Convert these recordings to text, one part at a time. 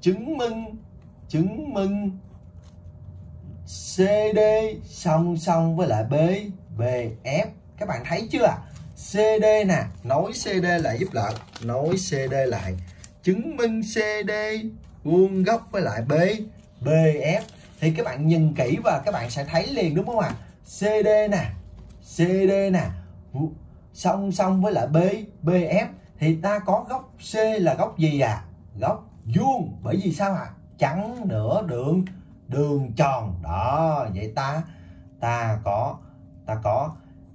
chứng minh chứng minh. CD song song với lại B BF các bạn thấy chưa CD nè, nối CD lại giúp lại nối CD lại. Chứng minh CD vuông góc với lại B BF thì các bạn nhìn kỹ và các bạn sẽ thấy liền, đúng không ạ? À? CD nè CD nè song song với lại B BF thì ta có góc C là góc gì à góc vuông. Bởi vì sao ạ? À? chắn nửa đường đường tròn. Đó, vậy ta ta có ta có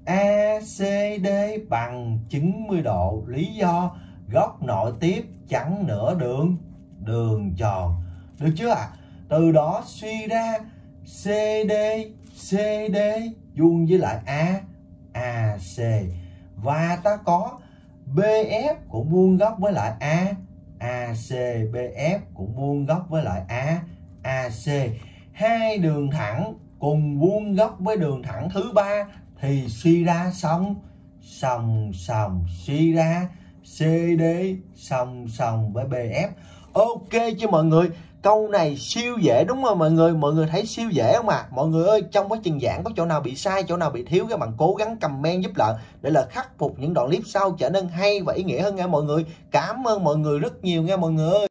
ACD bằng 90 độ. Lý do, góc nội tiếp chắn nửa đường đường tròn. Được chưa ạ? À? từ đó suy ra CD CD vuông với lại A AC và ta có BF cũng vuông góc với lại A. AC BF cũng vuông góc với lại A AC hai đường thẳng cùng vuông góc với đường thẳng thứ ba thì suy ra xong song song suy ra CD song song với BF ok chứ mọi người câu này siêu dễ, đúng không mọi người mọi người thấy siêu dễ không ạ à? mọi người ơi, trong quá trình giảng có chỗ nào bị sai, chỗ nào bị thiếu, các bạn cố gắng comment giúp lợi để là khắc phục những đoạn clip sau trở nên hay và ý nghĩa hơn nha mọi người cảm ơn mọi người rất nhiều nha mọi người ơi